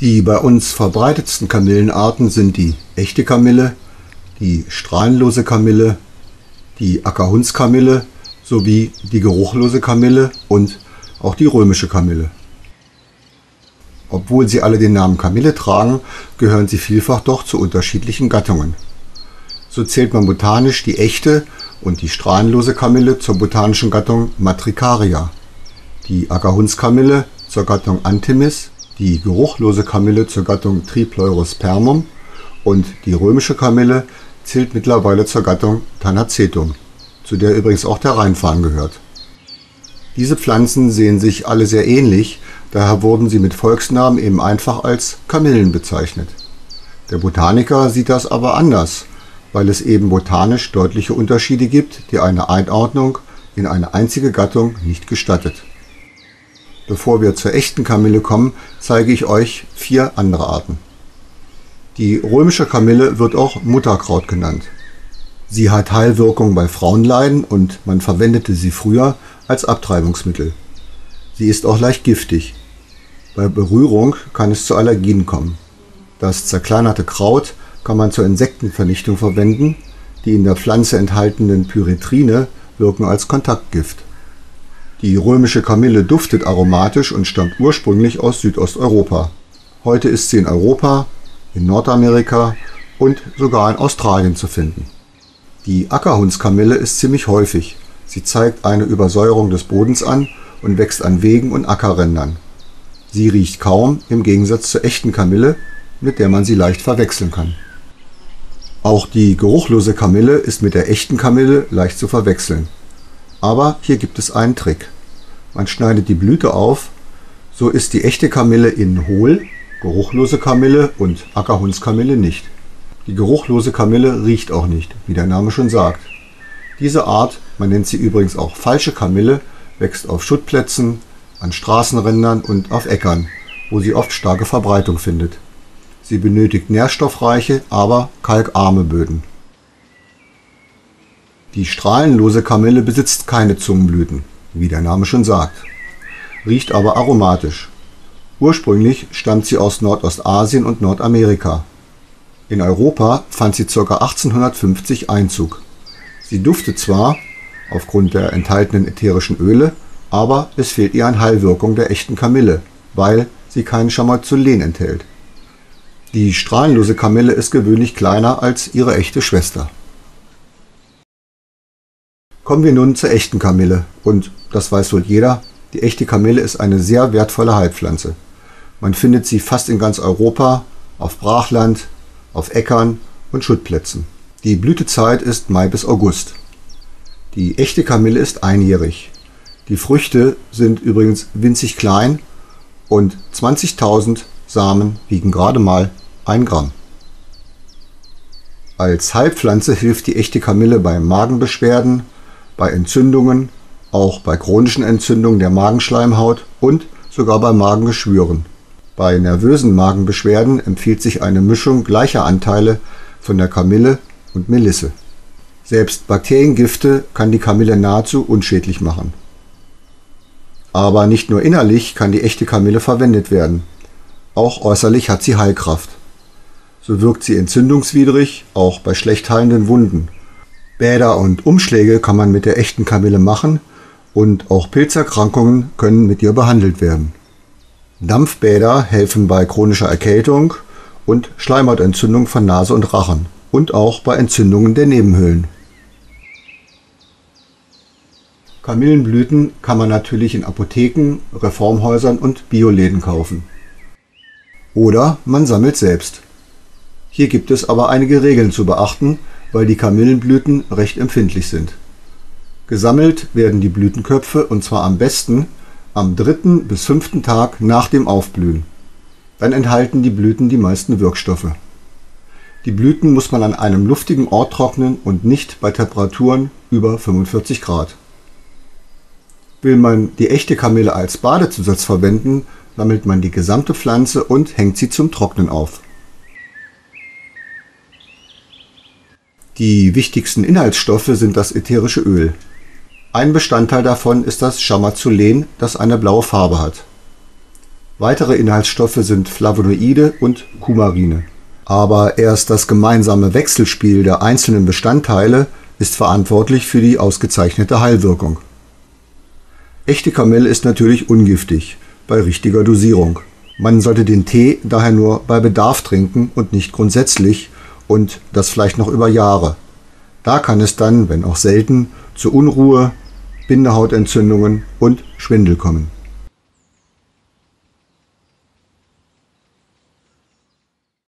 Die bei uns verbreitetsten Kamillenarten sind die Echte Kamille, die Strahlenlose Kamille, die Ackerhundskamille sowie die Geruchlose Kamille und auch die Römische Kamille. Obwohl sie alle den Namen Kamille tragen, gehören sie vielfach doch zu unterschiedlichen Gattungen. So zählt man botanisch die Echte und die Strahlenlose Kamille zur botanischen Gattung Matricaria, die Ackerhundskamille zur Gattung Anthemis die geruchlose Kamille zur Gattung Tripleurospermum und die Römische Kamille zählt mittlerweile zur Gattung Tanacetum, zu der übrigens auch der Rheinfarn gehört. Diese Pflanzen sehen sich alle sehr ähnlich, daher wurden sie mit Volksnamen eben einfach als Kamillen bezeichnet. Der Botaniker sieht das aber anders, weil es eben botanisch deutliche Unterschiede gibt, die eine Einordnung in eine einzige Gattung nicht gestattet Bevor wir zur echten Kamille kommen, zeige ich euch vier andere Arten. Die römische Kamille wird auch Mutterkraut genannt. Sie hat Heilwirkung bei Frauenleiden und man verwendete sie früher als Abtreibungsmittel. Sie ist auch leicht giftig. Bei Berührung kann es zu Allergien kommen. Das zerkleinerte Kraut kann man zur Insektenvernichtung verwenden, die in der Pflanze enthaltenen Pyretrine wirken als Kontaktgift die Römische Kamille duftet aromatisch und stammt ursprünglich aus Südosteuropa. Heute ist sie in Europa, in Nordamerika und sogar in Australien zu finden. Die Ackerhundskamille ist ziemlich häufig. Sie zeigt eine Übersäuerung des Bodens an und wächst an Wegen und Ackerrändern. Sie riecht kaum, im Gegensatz zur echten Kamille, mit der man sie leicht verwechseln kann. Auch die geruchlose Kamille ist mit der echten Kamille leicht zu verwechseln. Aber hier gibt es einen Trick. Man schneidet die Blüte auf, so ist die echte Kamille innen hohl, geruchlose Kamille und Ackerhundskamille nicht. Die geruchlose Kamille riecht auch nicht, wie der Name schon sagt. Diese Art, man nennt sie übrigens auch falsche Kamille, wächst auf Schuttplätzen, an Straßenrändern und auf Äckern, wo sie oft starke Verbreitung findet. Sie benötigt nährstoffreiche, aber kalkarme Böden. Die strahlenlose Kamille besitzt keine Zungenblüten wie der Name schon sagt, riecht aber aromatisch. Ursprünglich stammt sie aus Nordostasien und Nordamerika. In Europa fand sie ca. 1850 Einzug. Sie duftet zwar aufgrund der enthaltenen ätherischen Öle, aber es fehlt ihr an Heilwirkung der echten Kamille, weil sie kein Chamazolen enthält. Die strahlenlose Kamille ist gewöhnlich kleiner als ihre echte Schwester Kommen wir nun zur echten Kamille. Und das weiß wohl jeder, die echte Kamille ist eine sehr wertvolle Heilpflanze. Man findet sie fast in ganz Europa, auf Brachland, auf Äckern und Schuttplätzen. Die Blütezeit ist Mai bis August. Die echte Kamille ist einjährig. Die Früchte sind übrigens winzig klein und 20.000 Samen wiegen gerade mal ein Gramm. Als Heilpflanze hilft die echte Kamille bei Magenbeschwerden, bei Entzündungen, auch bei chronischen Entzündungen der Magenschleimhaut und sogar bei Magengeschwüren. Bei nervösen Magenbeschwerden empfiehlt sich eine Mischung gleicher Anteile von der Kamille und Melisse. Selbst Bakteriengifte kann die Kamille nahezu unschädlich machen. Aber nicht nur innerlich kann die echte Kamille verwendet werden. Auch äußerlich hat sie Heilkraft. So wirkt sie entzündungswidrig, auch bei schlecht heilenden Wunden Bäder und Umschläge kann man mit der echten Kamille machen und auch Pilzerkrankungen können mit ihr behandelt werden. Dampfbäder helfen bei chronischer Erkältung und Schleimhautentzündung von Nase und Rachen und auch bei Entzündungen der Nebenhöhlen. Kamillenblüten kann man natürlich in Apotheken, Reformhäusern und Bioläden kaufen. Oder man sammelt selbst. Hier gibt es aber einige Regeln zu beachten, weil die Kamillenblüten recht empfindlich sind. Gesammelt werden die Blütenköpfe und zwar am besten am dritten bis fünften Tag nach dem Aufblühen. Dann enthalten die Blüten die meisten Wirkstoffe. Die Blüten muss man an einem luftigen Ort trocknen und nicht bei Temperaturen über 45 Grad. Will man die echte Kamille als Badezusatz verwenden, sammelt man die gesamte Pflanze und hängt sie zum Trocknen auf. Die wichtigsten Inhaltsstoffe sind das ätherische Öl. Ein Bestandteil davon ist das Chamazolen, das eine blaue Farbe hat. Weitere Inhaltsstoffe sind Flavonoide und Kumarine. Aber erst das gemeinsame Wechselspiel der einzelnen Bestandteile ist verantwortlich für die ausgezeichnete Heilwirkung. Echte Kamille ist natürlich ungiftig, bei richtiger Dosierung. Man sollte den Tee daher nur bei Bedarf trinken und nicht grundsätzlich und das vielleicht noch über Jahre. Da kann es dann, wenn auch selten, zu Unruhe, Bindehautentzündungen und Schwindel kommen